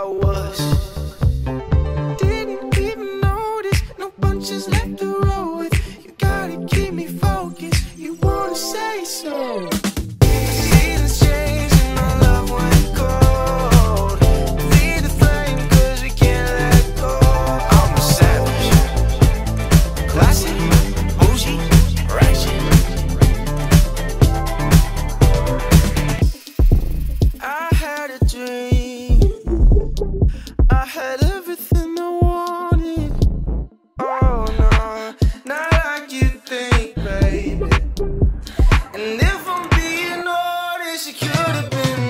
I was. Didn't even notice, no bunches left to roll with. You gotta keep me focused, you wanna say so. could have